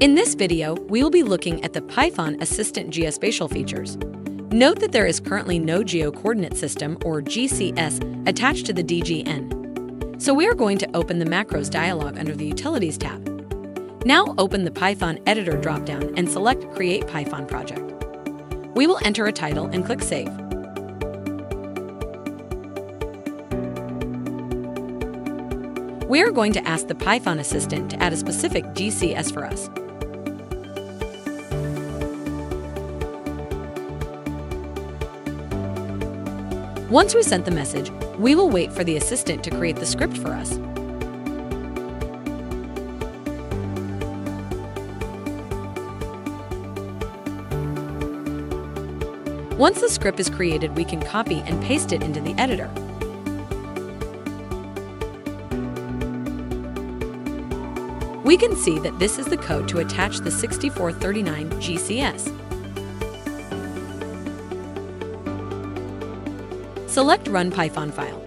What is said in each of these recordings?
In this video, we will be looking at the Python Assistant geospatial features. Note that there is currently no Geocoordinate System, or GCS, attached to the DGN. So we are going to open the Macros dialog under the Utilities tab. Now open the Python Editor dropdown and select Create Python Project. We will enter a title and click Save. We are going to ask the Python Assistant to add a specific GCS for us. Once we sent the message, we will wait for the assistant to create the script for us. Once the script is created, we can copy and paste it into the editor. We can see that this is the code to attach the 6439 GCS. Select Run Python file.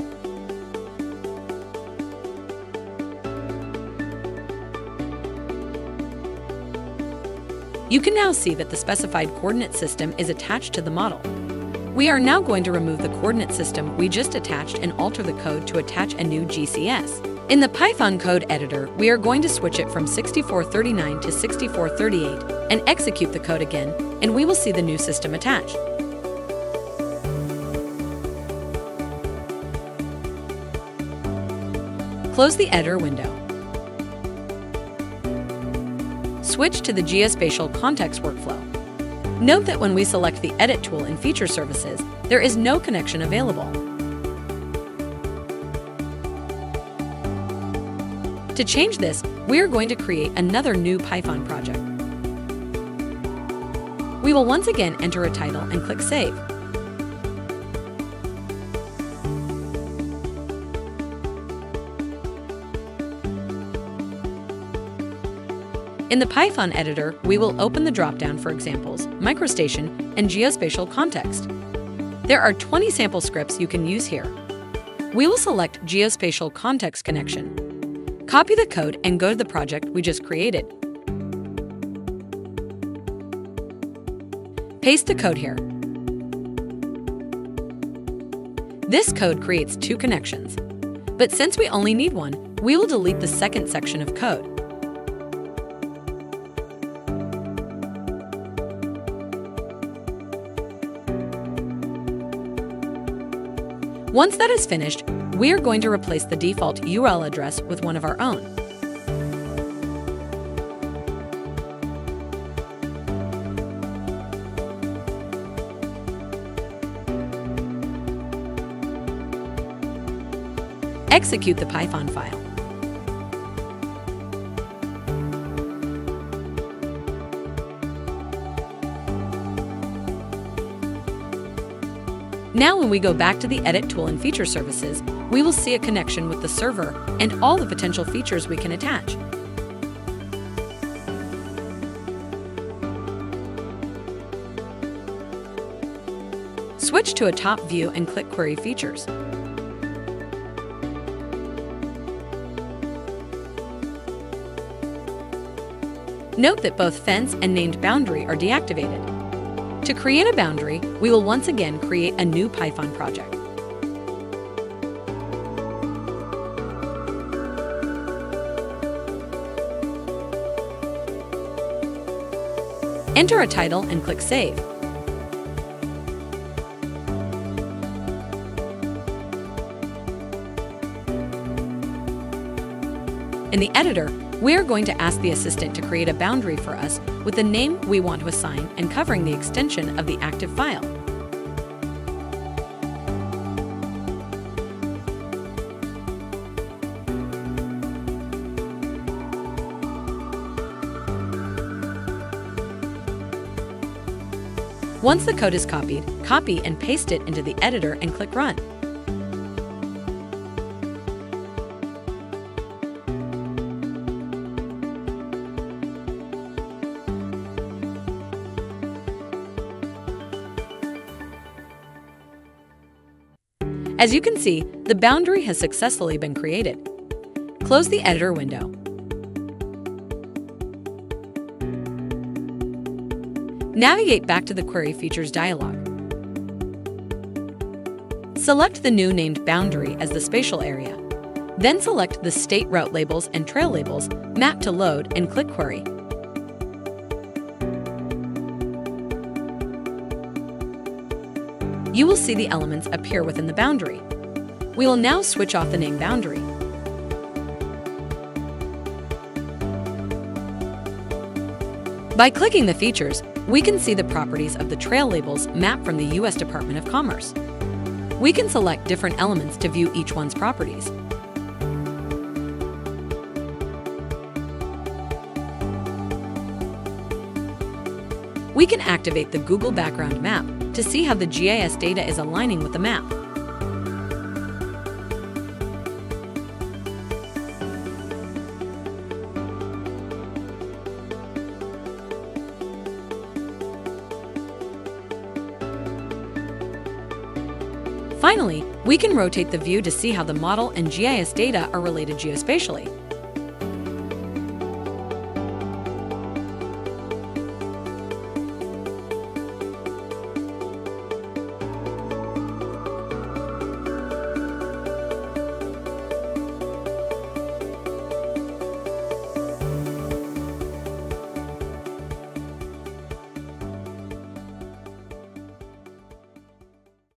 You can now see that the specified coordinate system is attached to the model. We are now going to remove the coordinate system we just attached and alter the code to attach a new GCS. In the Python code editor, we are going to switch it from 6439 to 6438 and execute the code again, and we will see the new system attached. Close the editor window. Switch to the Geospatial Context workflow. Note that when we select the Edit tool in Feature Services, there is no connection available. To change this, we are going to create another new Python project. We will once again enter a title and click Save. In the Python editor, we will open the dropdown for examples, MicroStation, and Geospatial Context. There are 20 sample scripts you can use here. We will select Geospatial Context Connection. Copy the code and go to the project we just created. Paste the code here. This code creates two connections. But since we only need one, we will delete the second section of code. Once that is finished, we are going to replace the default URL address with one of our own. Execute the Python file. Now when we go back to the Edit tool in Feature Services, we will see a connection with the server and all the potential features we can attach. Switch to a top view and click Query Features. Note that both fence and named boundary are deactivated. To create a boundary, we will once again create a new Python project. Enter a title and click Save. In the editor, we are going to ask the assistant to create a boundary for us with the name we want to assign and covering the extension of the active file. Once the code is copied, copy and paste it into the editor and click Run. As you can see, the boundary has successfully been created. Close the editor window. Navigate back to the Query Features dialog. Select the new named boundary as the spatial area. Then select the state route labels and trail labels, map to load, and click Query. You will see the elements appear within the boundary. We will now switch off the name boundary. By clicking the features, we can see the properties of the trail labels mapped from the U.S. Department of Commerce. We can select different elements to view each one's properties. We can activate the Google Background Map to see how the GIS data is aligning with the map. Finally, we can rotate the view to see how the model and GIS data are related geospatially.